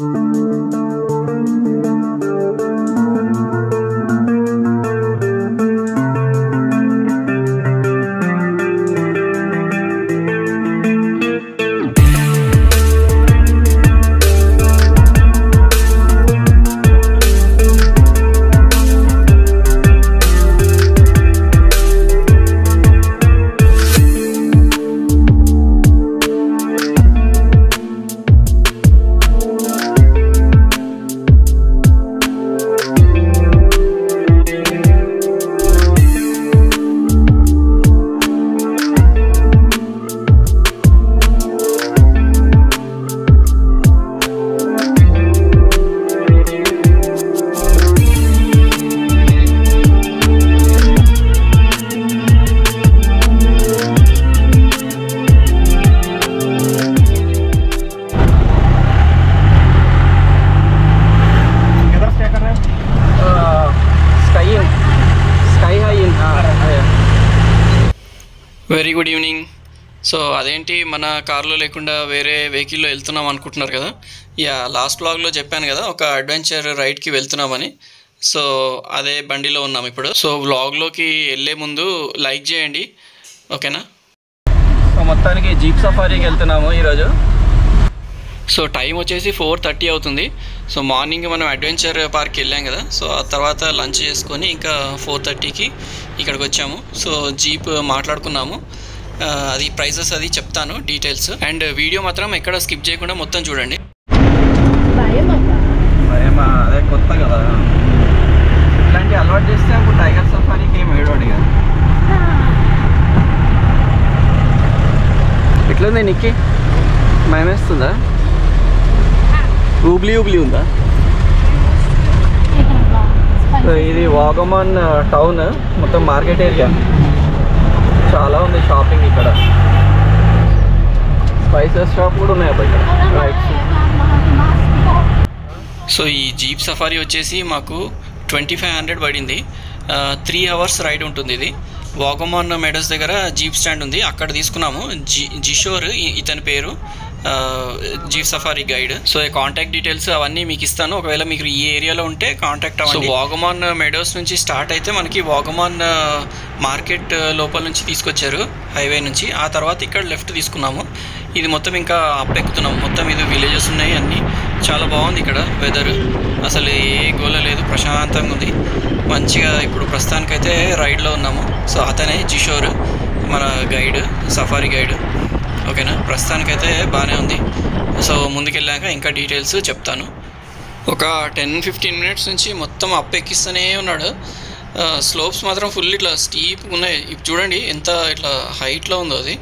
Música మన కార్లో లేకుండా వేరే వెహికల్లో వెళ్తున్నాం అనుకుంటున్నారు కదా. యా లాస్ట్ బ్లాగ్లో చెప్పాను కదా ఒక అడ్వెంచర్ రైడ్కి వెళ్తున్నామని. సో అదే బండిలో ఉన్నాం ఇప్పుడు. సో వ్లాగ్లోకి వెళ్ళే ముందు లైక్ చేయండి. ఓకేనా సో మొత్తానికి జీప్ సఫారీకి వెళ్తున్నాము ఈరోజు. సో టైం వచ్చేసి ఫోర్ థర్టీ అవుతుంది. సో మార్నింగ్ మనం అడ్వెంచర్ పార్క్ వెళ్ళాం కదా. సో ఆ తర్వాత లంచ్ చేసుకొని ఇంకా ఫోర్ థర్టీకి ఇక్కడికి వచ్చాము. సో జీప్ మాట్లాడుకున్నాము. అది ప్రైసెస్ అది చెప్తాను డీటెయిల్స్ అండ్ వీడియో మాత్రం ఎక్కడ స్కిప్ చేయకుండా మొత్తం చూడండి. అదే కొత్త కదా. అలవాటు చేస్తే అప్పుడు టైగర్ సఫారీకి ఏం ఏడవాడు కదా ఎట్లుంది నిక్కి? భయమేస్తుందా? ఊబ్లీ ఊబ్లీ ఉందా? ఇది వాగమాన్ టౌన్ మొత్తం మార్కెట్ ఏరియా చాలా ఉంది షాపింగ్ ఇక్కడ. స్పైసెస్ షాప్ కూడా ఉన్నాయి అబ్బా ఇక్కడ. రైట్ సో ఈ జీప్ సఫారీ వచ్చేసి మాకు ట్వంటీ ఫైవ్ హండ్రెడ్ పడింది త్రీ అవర్స్ రైడ్ ఉంటుంది ఇది. వాగమాన్ మెడస్ దగ్గర జీప్ స్టాండ్ ఉంది. అక్కడ తీసుకున్నాము. జి జిషోర్ ఇతని పేరు. Jeep safari guide. So contact details అవన్నీ మీకు ఇస్తాను. ఒకవేళ మీకు ఈ ఏరియాలో ఉంటే కాంటాక్ట్ అవ్వండి. వాగమాన్ మెడోస్ నుంచి స్టార్ట్ అయితే మనకి వాగమాన్ మార్కెట్ లోపల నుంచి తీసుకొచ్చారు హైవే నుంచి. ఆ తర్వాత ఇక్కడ లెఫ్ట్ తీసుకున్నాము. ఇది మొత్తం ఇంకా అప్ ఎక్కుతున్నాము మొత్తం ఇది విలేజెస్ ఉన్నాయి అన్నీ. చాలా బాగుంది ఇక్కడ వెదర్ అసలు ఏ గోల లేదు. ప్రశాంతంగా ఉంది. మంచిగా ఇప్పుడు ప్రస్తుతానికైతే రైడ్లో ఉన్నాము. సో అతనే జిషోర్ మన గైడ్ సఫారీ గైడ్. ఓకేనా? ప్రస్తుతానికైతే బాగానే ఉంది. సో ముందుకెళ్ళాక ఇంకా డీటెయిల్స్ చెప్తాను. ఒక టెన్ ఫిఫ్టీన్ మినిట్స్ నుంచి మొత్తం అప్ ఎక్కిస్తూనే ఉన్నాడు. స్లోప్స్ మాత్రం ఫుల్ ఇట్లా స్టీప్ ఉన్నాయి. ఇప్పుడు చూడండి ఎంత ఇట్లా హైట్లో ఉందో అది.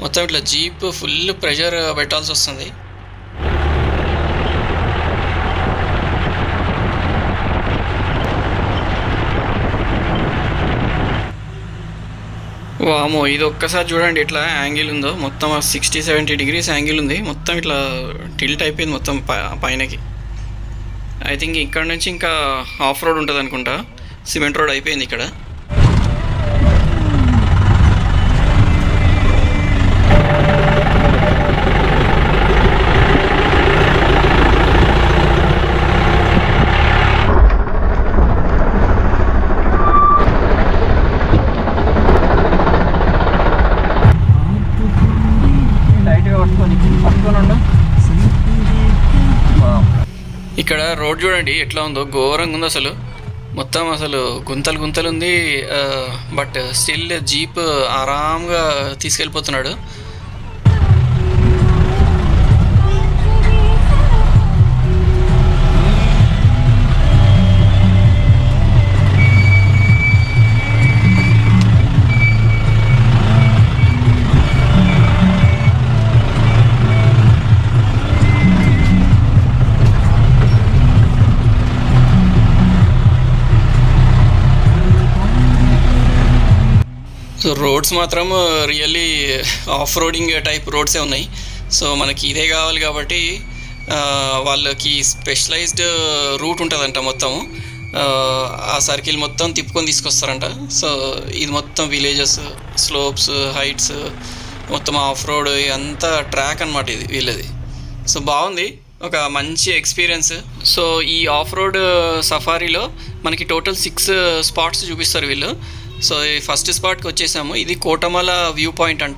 మొత్తం ఇట్లా జీప్ ఫుల్ ప్రెషర్ పెట్టాల్సి వస్తుంది. వామో ఇది ఒక్కసారి చూడండి ఇట్లా యాంగిల్ ఉందో. మొత్తం సిక్స్టీ సెవెంటీ డిగ్రీస్ యాంగిల్ ఉంది. మొత్తం ఇట్లా టిల్ట్ అయిపోయింది మొత్తం ప- పైనకి. ఐ థింక్ ఇక్కడ నుంచి ఇంకా ఆఫ్ రోడ్ ఉంటుంది అనుకుంటా సిమెంట్ రోడ్ అయిపోయింది ఇక్కడ. రోడ్ చూడండి ఎట్లా ఉందో ఘోరంగా ఉంది అసలు. మొత్తం అసలు గుంతలు గుంతలు ఉంది. బట్ స్టిల్ జీప్ ఆరాంగా తీసుకెళ్ళిపోతున్నాడు. రోడ్స్ మాత్రం రియల్లీ ఆఫ్ రోడింగ్ టైప్ రోడ్సే ఉన్నాయి. సో మనకి ఇదే కావాలి కాబట్టి వాళ్ళకి స్పెషలైజ్డ్ రూట్ ఉంటుందంట మొత్తం. ఆ, ఆ సర్కిల్ మొత్తం తిప్పుకొని తీసుకొస్తారంట. సో ఇది మొత్తం విలేజెస్ స్లోప్స్ హైట్స్ మొత్తం ఆఫ్ రోడ్ అంతా ట్రాక్ అనమాట ఇది వీళ్ళది. సో బాగుంది. ఒక మంచి ఎక్స్పీరియన్స్ సో ఈ ఆఫ్ రోడ్ సఫారీలో మనకి టోటల్ సిక్స్ స్పాట్స్ చూపిస్తారు వీళ్ళు. సో ఈ ఫస్ట్ స్పాట్కి వచ్చేసాము. ఇది కోటమల వ్యూ పాయింట్ అంట.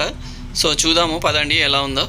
సో చూద్దాము పదండి ఎలా ఉందో.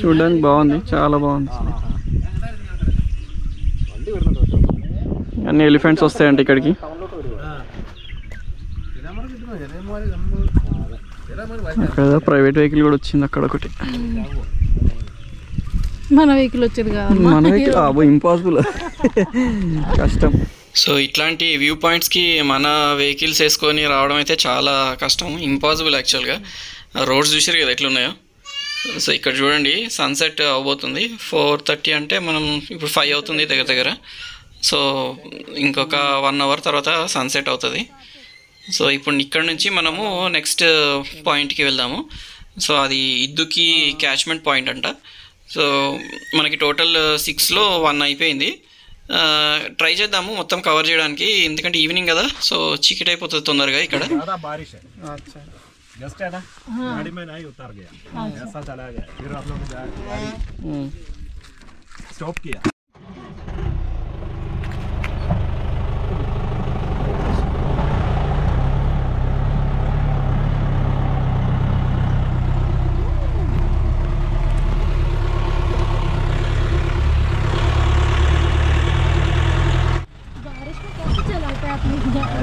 చూడడానికి బాగుంది చాలా బాగుంది. అన్ని ఎలిఫెంట్స్ వస్తాయంట ఇక్కడికి. అక్కడ ప్రైవేట్ వెహికల్ కూడా వచ్చింది అక్కడ ఒకటి. మన వెహికల్ వచ్చేది కాదు మన వెహికల్ అబ్బో ఇంపాసిబుల్ కష్టం. సో ఇట్లాంటి వ్యూ పాయింట్స్కి మన వెహికల్స్ వేసుకొని రావడం అయితే చాలా కష్టం ఇంపాసిబుల్ యాక్చువల్గా రోడ్స్ చూసారు కదా ఎట్లున్నాయో? సో ఇక్కడ చూడండి సన్సెట్ అవబోతుంది. ఫోర్ థర్టీ అంటే మనం ఇప్పుడు ఫైవ్ అవుతుంది దగ్గర దగ్గర. సో ఇంకొక వన్ అవర్ తర్వాత సన్సెట్ అవుతుంది. సో ఇప్పుడు ఇక్కడ నుంచి మనము నెక్స్ట్ పాయింట్కి వెళ్దాము. సో అది ఇద్దుకి క్యాచ్మెంట్ పాయింట్ అంట. సో మనకి టోటల్ సిక్స్లో వన్ అయిపోయింది. ట్రై చేద్దాము మొత్తం కవర్ చేయడానికి. ఎందుకంటే ఈవినింగ్ కదా సో చీకటి అయిపోతుంది తొందరగా ఇక్కడ. ज़्यादा है जस्ट है ना गाड़ी में नहीं उतर गया ऐसा चला गया फिर आप लोग. स्टॉप किया हैं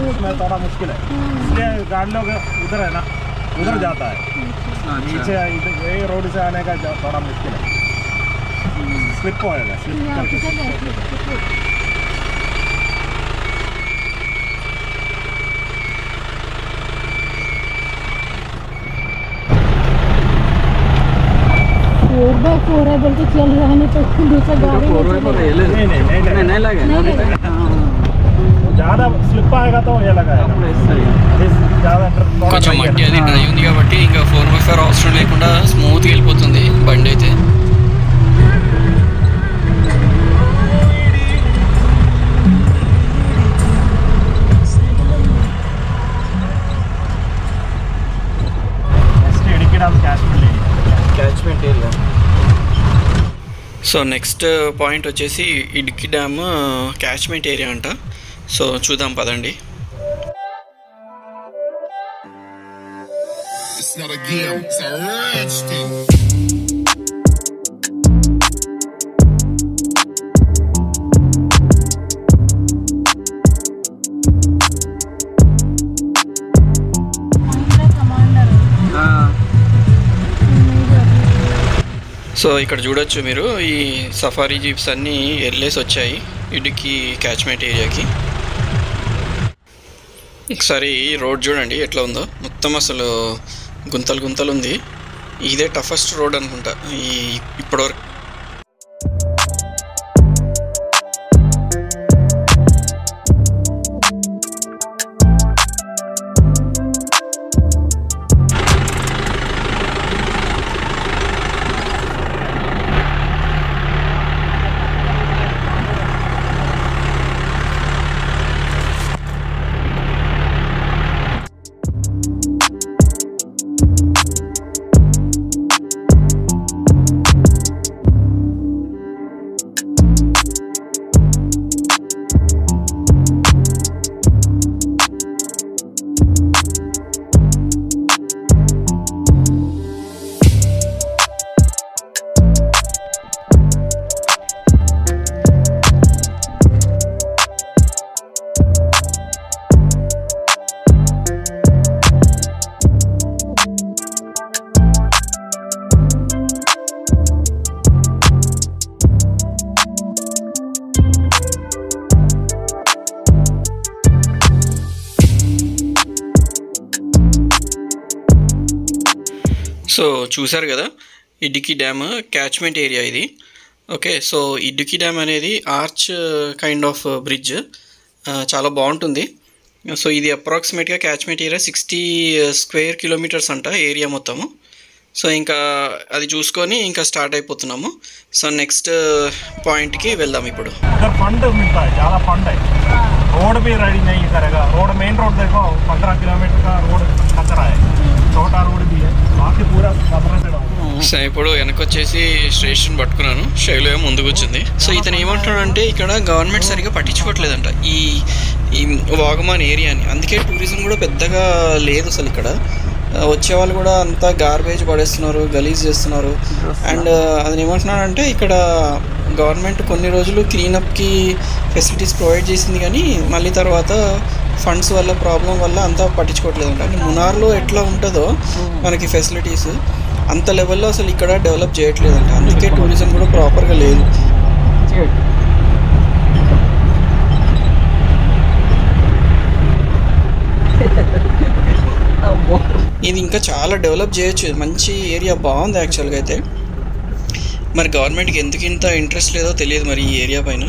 इसमें थोड़ा मुश्किल है। इसलिए गाड़ी लोग उधर है ना। उधर जाता है। नीचे ये रोड से आने का थोड़ा मुश्किल है। स्लिप हो जाएगा चल रहा है तो ज़्यादा కొంచెం మట్టి అది డ్రై ఉంది కాబట్టి ఇంకా ఫోర్ మిక్సర్ అవసరం లేకుండా స్మూత్గా వెళ్ళిపోతుంది బండి అయితే. సో నెక్స్ట్ పాయింట్ వచ్చేసి ఇడ్కి డ్యామ్ క్యాచ్మెంట్ ఏరియా అంట. సో చూద్దాం పదండి. సో ఇక్కడ చూడొచ్చు మీరు ఈ సఫారీ జీప్స్ అన్నీ వెళ్ళేసి వచ్చాయి ఇటుకి క్యాచ్మెంట్ ఏరియాకి ఒకసారి ఈ రోడ్ చూడండి ఎట్లా ఉందో. మొత్తం అసలు గుంతలు గుంతలు ఉంది. ఇదే టఫెస్ట్ రోడ్ అనుకుంటా. ఈ ఇప్పటివరకు సో చూసారు కదా ఇడ్డుకి డ్యామ్ క్యాచ్మెంట్ ఏరియా ఇది ఓకే సో ఇడ్డుకి డ్యామ్ అనేది ఆర్చ్ కైండ్ ఆఫ్ బ్రిడ్జ్ చాలా బాగుంటుంది సో ఇది అప్రాక్సిమేట్గా catchment area sixty square kilometres అంట ఏరియా మొత్తము సో ఇంకా అది చూసుకొని ఇంకా స్టార్ట్ అయిపోతున్నాము సో నెక్స్ట్ పాయింట్కి వెళ్దాం ఇప్పుడు इधर फंड मिलता है ज़्यादा फंड है रोड भी राइडिंग नहीं करेगा रोड मेन रोड देखो पंद्रह किलोमीटर का रोड कचरा है छोटा रोड भी है సార్ ఇప్పుడు వెనకొచ్చేసి స్టేషన్ పట్టుకున్నాను. శైలు ఏమో ముందుకు వచ్చింది సో ఇతను ఏమంటున్నాడంటే ఇక్కడ గవర్నమెంట్ సరిగా పట్టించుకోవట్లేదంట. ఈ ఈ వాగమాన్ ఏరియాని. అందుకే టూరిజం కూడా పెద్దగా లేదు అసలు ఇక్కడ. వచ్చే వాళ్ళు కూడా అంతా గార్బేజ్ పడేస్తున్నారు గలీజ్ చేస్తున్నారు. అండ్ అతను ఏమంటున్నాడంటే ఇక్కడ గవర్నమెంట్ కొన్ని రోజులు క్లీనప్కి ఫెసిలిటీస్ ప్రొవైడ్ చేసింది కానీ మళ్ళీ తర్వాత ఫండ్స్ వల్ల ప్రాబ్లం వల్ల అంతా పట్టించుకోవట్లేదు. అంటే మునార్లో ఎట్లా ఉంటుందో మనకి ఫెసిలిటీస్ అంత లెవెల్లో అసలు ఇక్కడ డెవలప్ చేయట్లేదంట. అందుకే టూరిజం కూడా ప్రాపర్గా లేదు. ఇది ఇంకా చాలా డెవలప్ చేయొచ్చు. మంచి ఏరియా బాగుంది యాక్చువల్గా అయితే. మరి గవర్నమెంట్కి ఎందుకు ఇంత ఇంట్రెస్ట్ లేదో తెలియదు మరి ఈ ఏరియా పైన.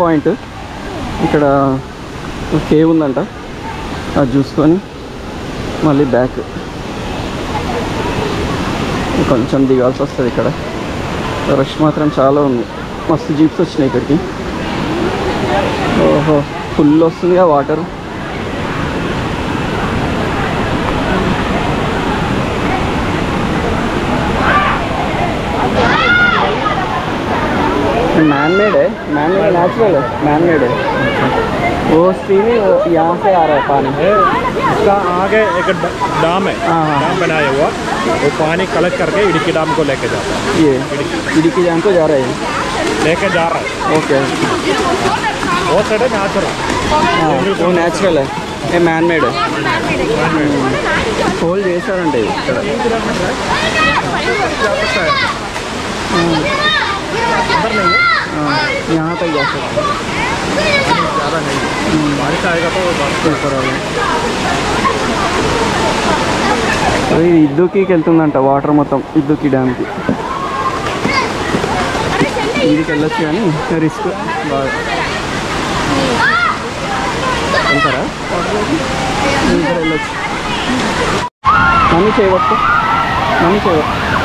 పాయింట్. ఇక్కడ కేవ్ ఉందంట. అది చూసుకొని మళ్ళీ బ్యాక్. కొంచెం దిగాల్సి వస్తుంది ఇక్కడ. రష్ మాత్రం చాలా ఉంది. మస్తు జీప్స్ వచ్చినాయి ఇక్కడికి. ఓహో ఫుల్ వస్తుందిగా వాటర్. मैन मेड है मैन मेड नेचुरल है मैन मेड है वो स्ट्रीम ही वो यहाँ से आ रहा है पानी इसका आगे एक ड- डाम है हाँ, हाँ। डाम बनाया हुआ वो पानी कलेक्ट करके इडकी डाम को लेके जाता है ये इडकी जान को जा रहे हैं लेके जा रहा है ओके वो साइड है नेचुरल हाँ, वो natural a man made hole చేశారంటే ఇది ఇక్కడ अंदर नहीं है हाँ, यहाँ तक जा सकते ज़्यादा नहीं है बारिश आएगा तो बस ऊपर वाला అది ఇద్దుకి వెళ్తుందంట వాటర్ మొత్తం ఇద్దుకి డ్యామ్కి వీడికి వెళ్ళొచ్చు కానీ రిస్క్ బాగా వెళ్తారా ఇక్కడ వెళ్ళొచ్చు మమ్మీ చేయవచ్చు మమ్మీ చేయవచ్చు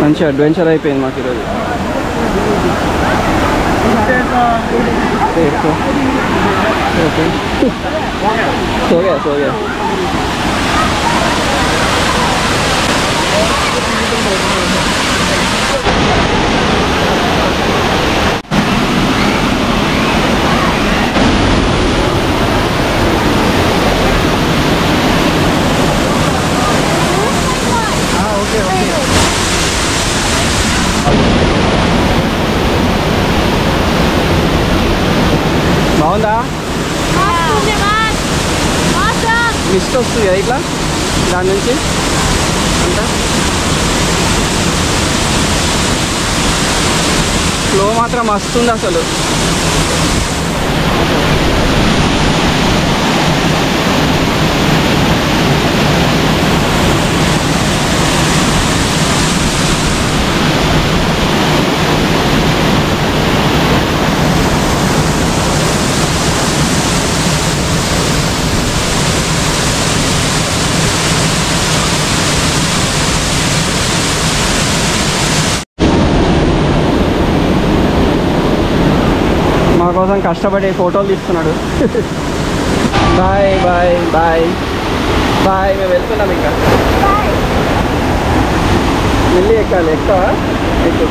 మంచి అడ్వెంచర్ అయిపోయింది మాకు ఈరోజు ఓకే సోగా సోగా Thank you. బాగుందా మిస్ట్ వస్తుంది కదా ఇట్లా దాని నుంచి అంతా ఫ్లో మాత్రం వస్తుంది అసలు. కోసం కష్టపడి ఫోటోలు తీస్తున్నాడు. Bye bye bye. బాయ్ మేము వెళ్తున్నాం ఇంకా. వెళ్ళి ఎక్కాలి. ఎక్కువ? ఎక్కువ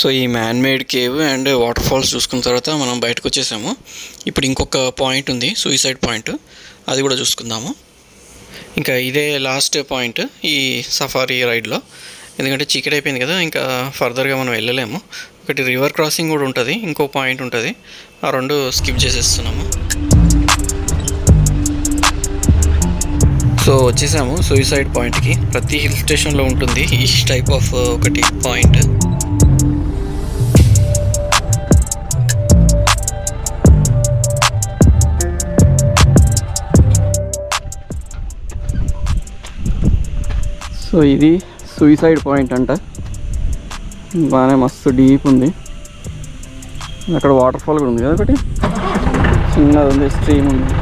సో ఈ man made cave and waterfalls చూసుకున్న తర్వాత మనం బయటకు వచ్చేసాము. ఇప్పుడు ఇంకొక పాయింట్ ఉంది సూయిసైడ్ పాయింట్ అది కూడా చూసుకుందాము. ఇంకా ఇదే లాస్ట్ పాయింట్ ఈ సఫారీ రైడ్లో ఎందుకంటే చీకటి అయిపోయింది కదా ఇంకా ఫర్దర్గా మనం వెళ్ళలేము. ఒకటి రివర్ క్రాసింగ్ కూడా ఉంటుంది ఇంకో పాయింట్ ఉంటుంది. ఆ రెండు స్కిప్ చేసేస్తున్నాము. సో వచ్చేసాము సూయిసైడ్ పాయింట్కి ప్రతి హిల్ స్టేషన్లో ఉంటుంది ఈ టైప్ ఆఫ్ ఒకటి పాయింట్ సో ఇది సూయిసైడ్ పాయింట్ అంట. బాగానే మస్తు డీప్ ఉంది. అక్కడ వాటర్ ఫాల్ కూడా ఉంది కదా ఒకటి. చిన్నది ఉంది స్ట్రీమ్ ఉంది.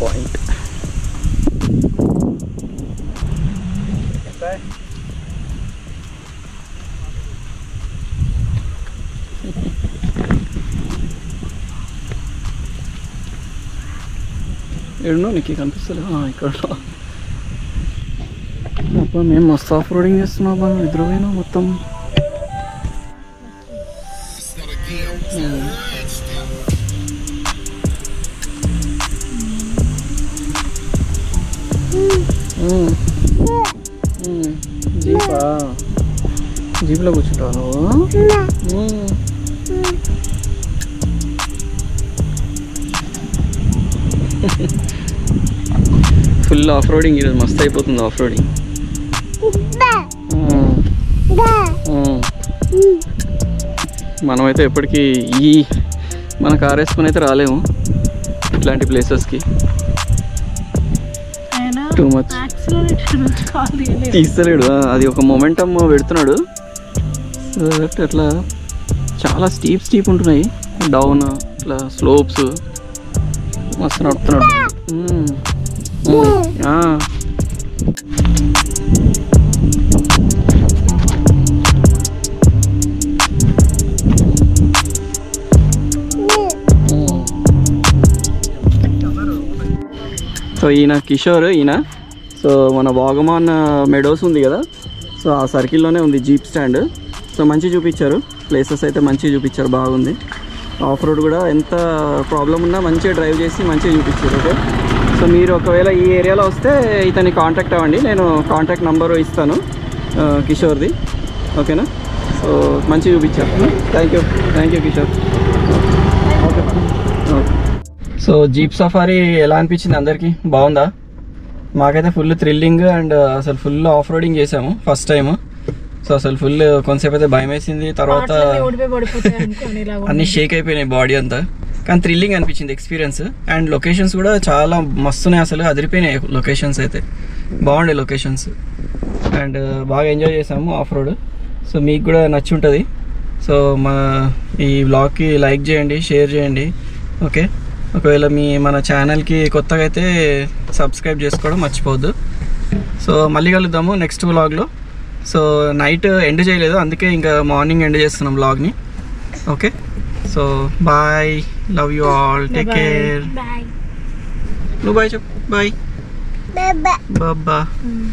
పాయింట్ ఎన్నో నీకు కనిపిస్తలేదు ఇక్కడ అబ్బా మేము మస్తు ఆఫ్ రోడింగ్ చేస్తున్నాం అబ్బా ఇద్దరు పోయినా మొత్తం. జీపా జీప్లో కూర్చుంటావా నువ్వు. ఫుల్ ఆఫ్ రోడింగ్ ఈరోజు మస్తు అయిపోతుంది ఆఫ్ రోడింగ్ మనమైతే ఎప్పటికీ ఈ మన కార్ వేసుకుని అయితే రాలేము ఇట్లాంటి ప్లేసెస్కి కాల్ తీయలేదు తీస్తలేడు. అది ఒక మొమెంటమ్ పెడుతున్నాడు. సో దట్ అట్లా చాలా స్టీప్ స్టీప్ ఉంటున్నాయి. డౌన్ ఇట్లా స్లోప్స్ మస్తు నడుపుతున్నాడు. సో ఈయన కిషోర్ ఈయన. సో మన వాగమాన్ మెడోస్ ఉంది కదా. సో ఆ సర్కిల్లోనే ఉంది జీప్ స్టాండ్. సో మంచి చూపించారు. ప్లేసెస్ అయితే మంచిగా చూపించారు. బాగుంది. ఆఫ్ రోడ్ కూడా ఎంత ప్రాబ్లం ఉన్నా మంచిగా డ్రైవ్ చేసి మంచిగా చూపించారు. ఓకే? సో మీరు ఒకవేళ ఈ ఏరియాలో వస్తే ఇతన్ని కాంటాక్ట్ అవ్వండి. నేను కాంటాక్ట్ నంబర్ ఇస్తాను కిషోర్ది. ఓకేనా? సో మంచిగా చూపించారు. Thank you thank you Kishore. So jeep safari ఎలా అనిపించింది అందరికీ? బాగుందా? మాకైతే ఫుల్ థ్రిల్లింగ్ అండ్ అసలు ఫుల్ ఆఫ్ రోడింగ్ చేసాము ఫస్ట్ టైం సో అసలు ఫుల్ కొంతసేపు అయితే భయం వేసింది తర్వాత అన్ని షేక్ అయిపోయినాయి బాడీ అంతా. కానీ థ్రిల్లింగ్ అనిపించింది ఎక్స్పీరియన్స్ అండ్ లొకేషన్స్ కూడా చాలా మస్తున్నాయి అసలు అదిరిపోయినాయి లొకేషన్స్ అయితే. బాగుండే లొకేషన్స్ అండ్ uh, బాగా ఎంజాయ్ చేసాము ఆఫ్ రోడ్ సో మీకు కూడా నచ్చి ఉంటుంది సో మా ఈ బ్లాగ్కి లైక్ చేయండి షేర్ చేయండి. ఓకే ఒకవేళ మీ మన ఛానల్కి కొత్తగా అయితే సబ్స్క్రైబ్ చేసుకోవడం మర్చిపోవద్దు. సో మళ్ళీ కలుద్దాము నెక్స్ట్ వ్లాగ్లో సో నైట్ ఎండ్ చేయలేదు అందుకే ఇంకా మార్నింగ్ ఎండ్ చేస్తున్నాం బ్లాగ్ని okay so bye love you all take care bye నువ్వు బాయ్ చెప్పు బాయ్ బాబా Mm.